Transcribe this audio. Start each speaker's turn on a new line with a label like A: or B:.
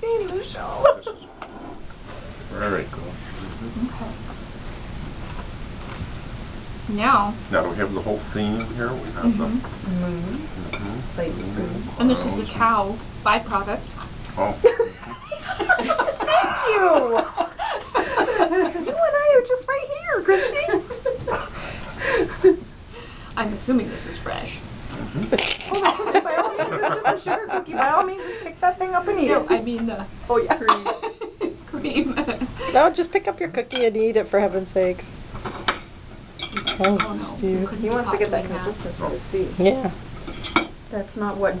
A: toffee.
B: He seen the show.
C: This is Very cool.
A: Okay. Now,
C: Now, we have the whole theme here? We have the.
B: Moon.
C: mhm,
B: Ladies'
C: mhm,
B: room.
A: and this is the cow byproduct.
C: Oh,
B: Thank you. you and I are just right here, Christy.
A: I'm assuming this is fresh.
B: Oh, that's okay. By all means, it's just a sugar cookie. By all means, just pick that thing up and eat it.
A: No,
B: it.
A: I mean uh,
B: oh yeah.
A: cream.
D: No, just pick up your cookie and eat it for heaven's sakes.
A: oh
D: Oh,
A: no.
D: Steve.
A: couldn't
B: He wants to get that consistency to see.
D: Yeah.
B: That's not what